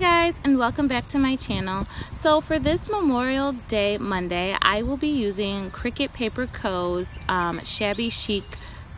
guys and welcome back to my channel. So for this Memorial Day Monday, I will be using Cricket Paper Co.'s um, Shabby Chic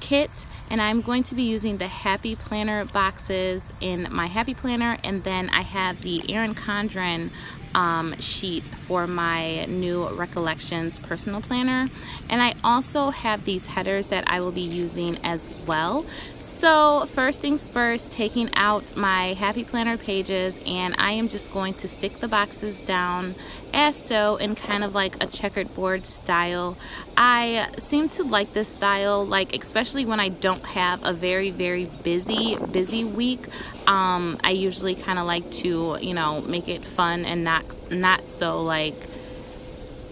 kit and I'm going to be using the Happy Planner boxes in my Happy Planner and then I have the Erin Condren um, sheet for my new Recollections personal planner. And I also have these headers that I will be using as well. So first things first, taking out my Happy Planner pages and I am just going to stick the boxes down as so in kind of like a checkered board style. I seem to like this style, like especially when I don't have a very, very busy, busy week. Um, I usually kind of like to, you know, make it fun and not, not so like,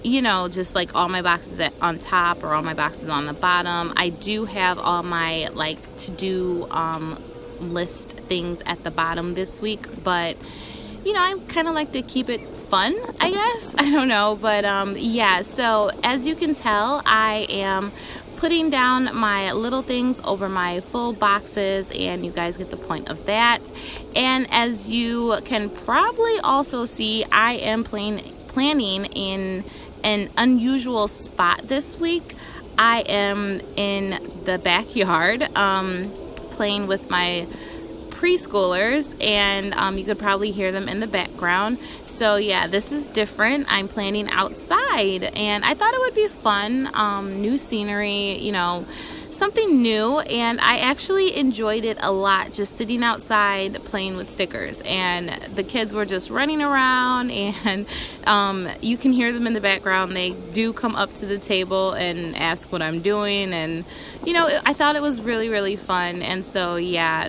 you know, just like all my boxes on top or all my boxes on the bottom. I do have all my like to do um, list things at the bottom this week, but you know, I kind of like to keep it fun, I guess. I don't know, but um, yeah, so as you can tell, I am putting down my little things over my full boxes and you guys get the point of that. And as you can probably also see, I am plan planning in an unusual spot this week. I am in the backyard um, playing with my preschoolers and um, you could probably hear them in the background. So yeah, this is different. I'm planning outside and I thought it would be fun, um, new scenery, you know, something new and I actually enjoyed it a lot just sitting outside playing with stickers and the kids were just running around and um, you can hear them in the background they do come up to the table and ask what I'm doing and you know I thought it was really really fun and so yeah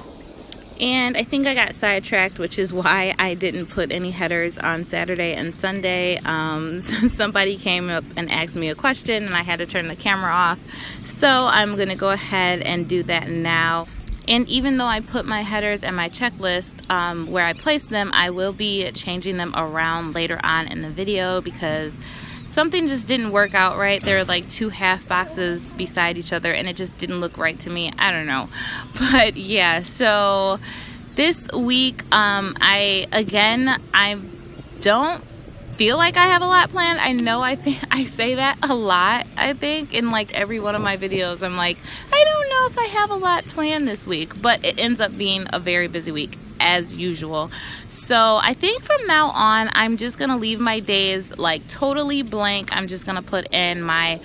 and I think I got sidetracked which is why I didn't put any headers on Saturday and Sunday. Um, somebody came up and asked me a question and I had to turn the camera off. So I'm gonna go ahead and do that now. And even though I put my headers and my checklist um, where I place them I will be changing them around later on in the video because something just didn't work out right. There were like two half boxes beside each other and it just didn't look right to me. I don't know. But yeah, so this week, um, I, again, I don't feel like I have a lot planned. I know I think I say that a lot, I think, in like every one of my videos. I'm like, I don't know if I have a lot planned this week, but it ends up being a very busy week as usual. So I think from now on, I'm just going to leave my days like totally blank. I'm just going to put in my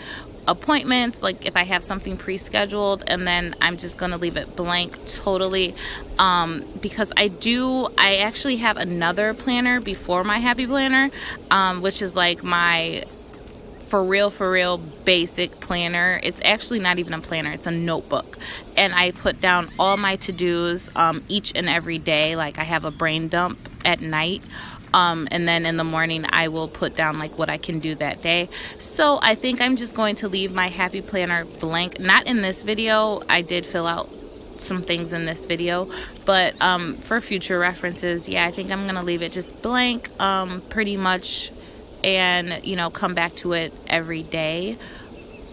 appointments like if I have something pre-scheduled and then I'm just gonna leave it blank totally um, because I do I actually have another planner before my happy planner um, which is like my for real, for real basic planner. It's actually not even a planner, it's a notebook. And I put down all my to-dos um, each and every day. Like I have a brain dump at night. Um, and then in the morning I will put down like what I can do that day. So I think I'm just going to leave my happy planner blank. Not in this video. I did fill out some things in this video but um, for future references yeah I think I'm gonna leave it just blank um, pretty much and you know come back to it every day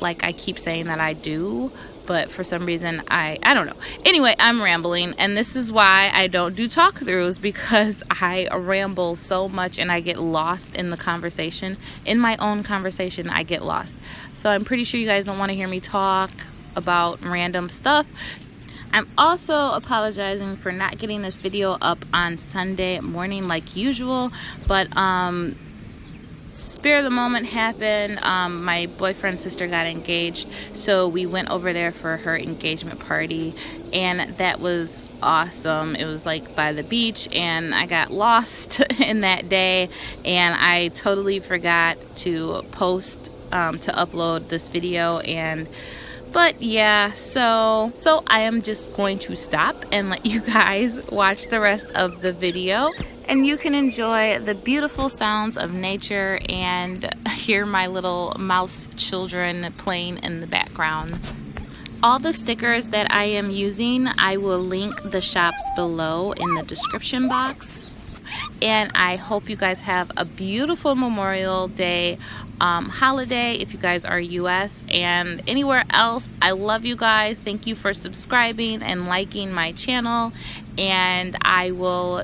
like I keep saying that I do but for some reason I I don't know. Anyway I'm rambling and this is why I don't do talk throughs because I ramble so much and I get lost in the conversation. In my own conversation I get lost. So I'm pretty sure you guys don't want to hear me talk about random stuff. I'm also apologizing for not getting this video up on Sunday morning like usual but um spare of the moment happened. Um, my boyfriend's sister got engaged, so we went over there for her engagement party, and that was awesome. It was like by the beach, and I got lost in that day, and I totally forgot to post um, to upload this video and but yeah so so I am just going to stop and let you guys watch the rest of the video and you can enjoy the beautiful sounds of nature and hear my little mouse children playing in the background. All the stickers that I am using, I will link the shops below in the description box. And I hope you guys have a beautiful Memorial Day um, holiday if you guys are US and anywhere else. I love you guys. Thank you for subscribing and liking my channel. And I will